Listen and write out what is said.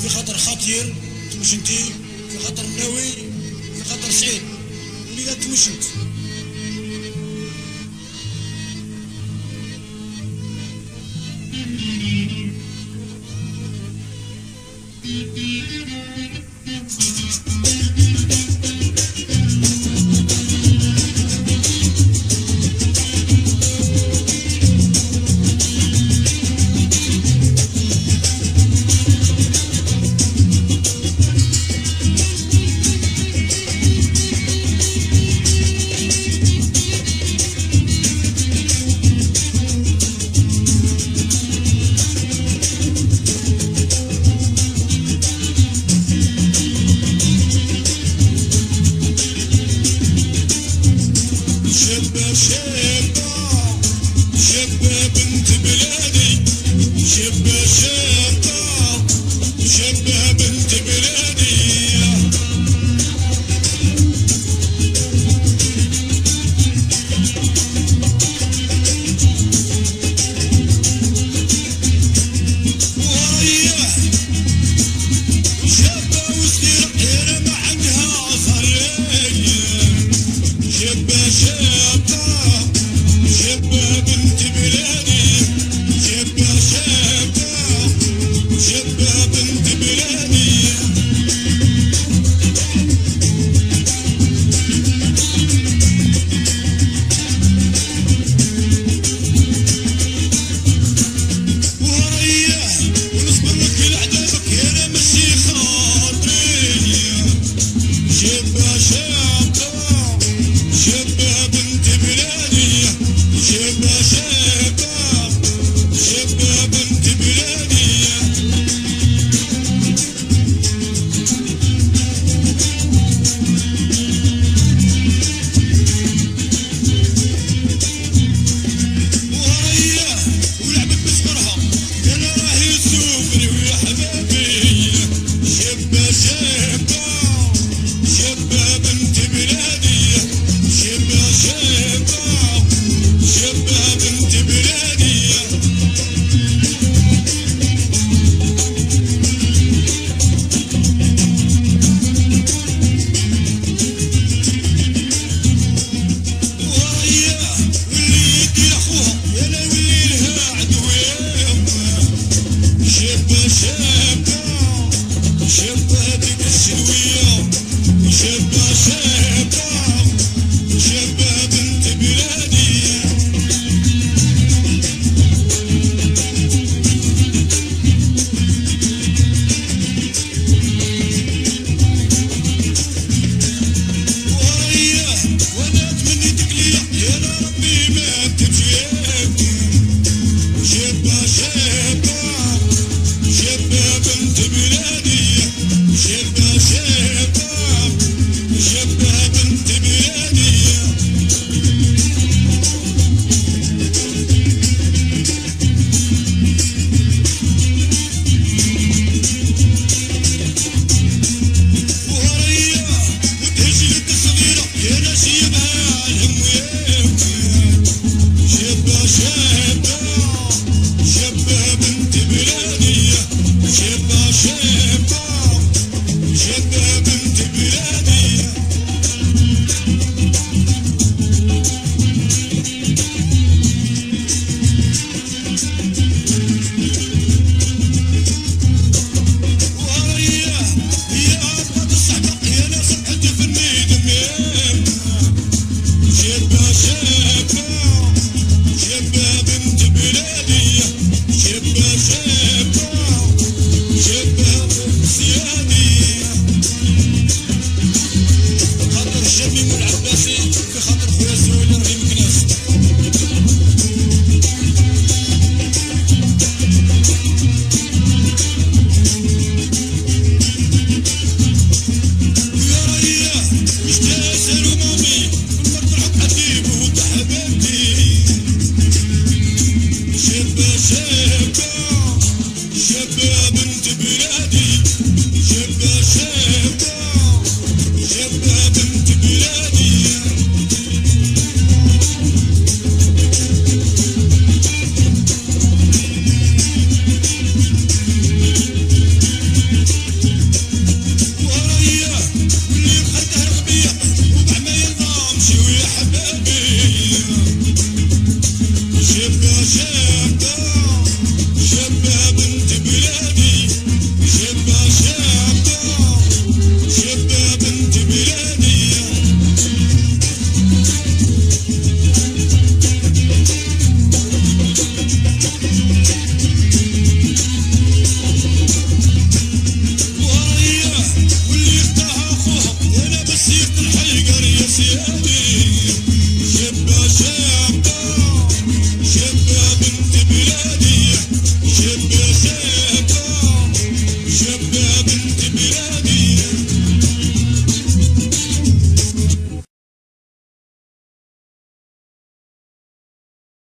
في خطر خطير مش انت في خطر نووي خاطر شعيب وليدة توشت Başı başı Gente é de Cristo e Shame You.